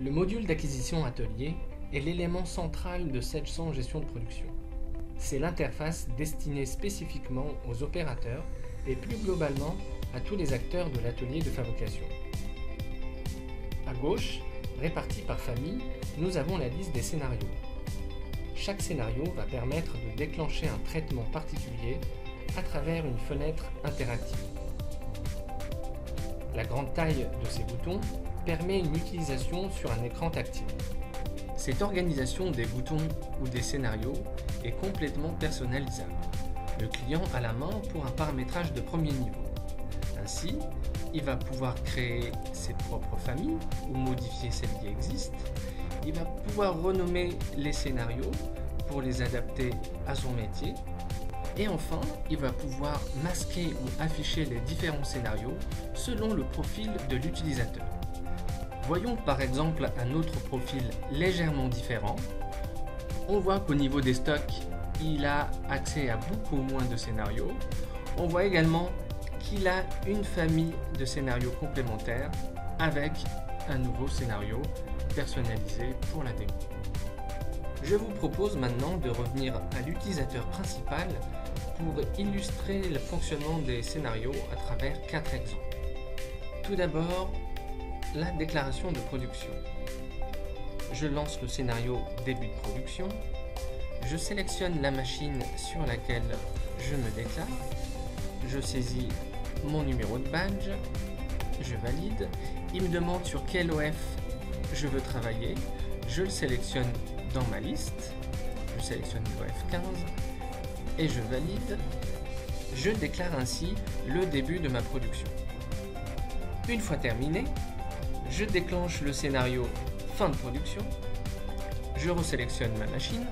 Le module d'acquisition atelier est l'élément central de Sage gestion de production. C'est l'interface destinée spécifiquement aux opérateurs et plus globalement à tous les acteurs de l'atelier de fabrication. À gauche, répartis par famille, nous avons la liste des scénarios. Chaque scénario va permettre de déclencher un traitement particulier à travers une fenêtre interactive. La grande taille de ces boutons permet une utilisation sur un écran tactile. Cette organisation des boutons ou des scénarios est complètement personnalisable. Le client a la main pour un paramétrage de premier niveau. Ainsi, il va pouvoir créer ses propres familles ou modifier celles qui existent. Il va pouvoir renommer les scénarios pour les adapter à son métier. Et enfin, il va pouvoir masquer ou afficher les différents scénarios selon le profil de l'utilisateur. Voyons par exemple un autre profil légèrement différent. On voit qu'au niveau des stocks, il a accès à beaucoup moins de scénarios. On voit également qu'il a une famille de scénarios complémentaires avec un nouveau scénario personnalisé pour la démo. Je vous propose maintenant de revenir à l'utilisateur principal pour illustrer le fonctionnement des scénarios à travers quatre exemples. Tout d'abord, la déclaration de production. Je lance le scénario début de production. Je sélectionne la machine sur laquelle je me déclare. Je saisis mon numéro de badge. Je valide. Il me demande sur quel OF je veux travailler. Je le sélectionne dans ma liste. Je sélectionne l'OF 15 et je valide. Je déclare ainsi le début de ma production. Une fois terminé, je déclenche le scénario fin de production, je resélectionne ma machine,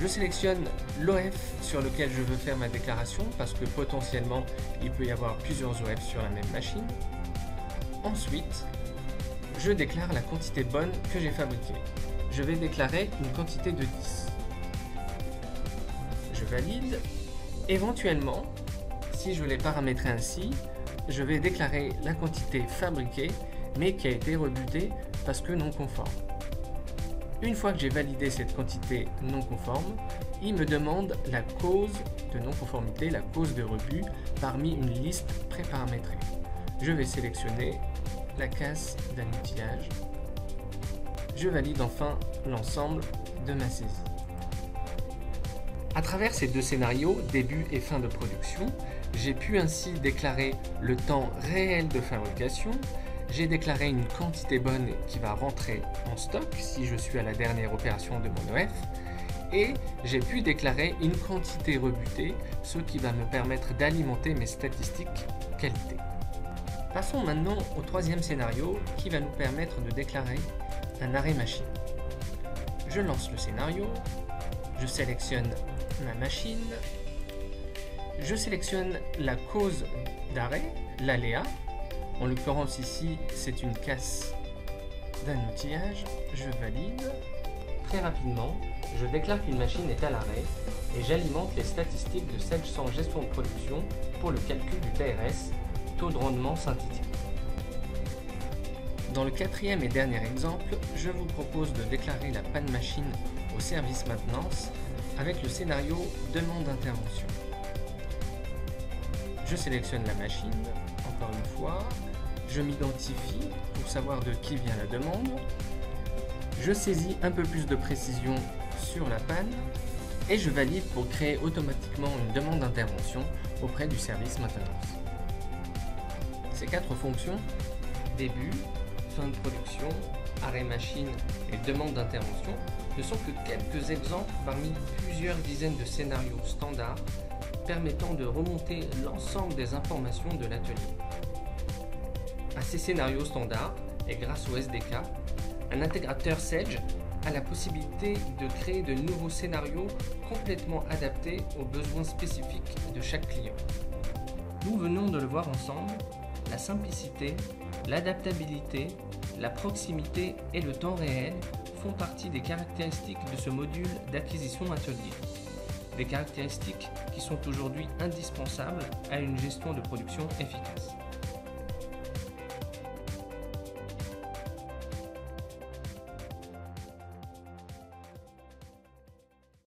je sélectionne l'OF sur lequel je veux faire ma déclaration parce que potentiellement il peut y avoir plusieurs OF sur la même machine. Ensuite, je déclare la quantité bonne que j'ai fabriquée. Je vais déclarer une quantité de 10. Je valide. Éventuellement, si je l'ai paramétré ainsi, je vais déclarer la quantité fabriquée mais qui a été rebutée parce que non conforme. Une fois que j'ai validé cette quantité non conforme, il me demande la cause de non-conformité, la cause de rebut parmi une liste préparamétrée. Je vais sélectionner la case d'un outillage. Je valide enfin l'ensemble de ma saisie. À travers ces deux scénarios, début et fin de production, j'ai pu ainsi déclarer le temps réel de fabrication, j'ai déclaré une quantité bonne qui va rentrer en stock si je suis à la dernière opération de mon OF, et j'ai pu déclarer une quantité rebutée, ce qui va me permettre d'alimenter mes statistiques qualité. Passons maintenant au troisième scénario qui va nous permettre de déclarer un arrêt machine. Je lance le scénario, je sélectionne ma machine, je sélectionne la cause d'arrêt, l'aléa. En l'occurrence ici, c'est une casse d'un outillage. Je valide. Très rapidement, je déclare qu'une machine est à l'arrêt et j'alimente les statistiques de Sage sans gestion de production pour le calcul du TRS, taux de rendement synthétique. Dans le quatrième et dernier exemple, je vous propose de déclarer la panne machine au service maintenance avec le scénario demande d'intervention. Je sélectionne la machine, encore une fois, je m'identifie pour savoir de qui vient la demande, je saisis un peu plus de précision sur la panne et je valide pour créer automatiquement une demande d'intervention auprès du service maintenance. Ces quatre fonctions, début, fin de production, arrêt machine et demande d'intervention, ne sont que quelques exemples parmi plusieurs dizaines de scénarios standards permettant de remonter l'ensemble des informations de l'atelier. À ces scénarios standards, et grâce au SDK, un intégrateur Sage a la possibilité de créer de nouveaux scénarios complètement adaptés aux besoins spécifiques de chaque client. Nous venons de le voir ensemble, la simplicité, l'adaptabilité, la proximité et le temps réel font partie des caractéristiques de ce module d'acquisition atelier des caractéristiques qui sont aujourd'hui indispensables à une gestion de production efficace.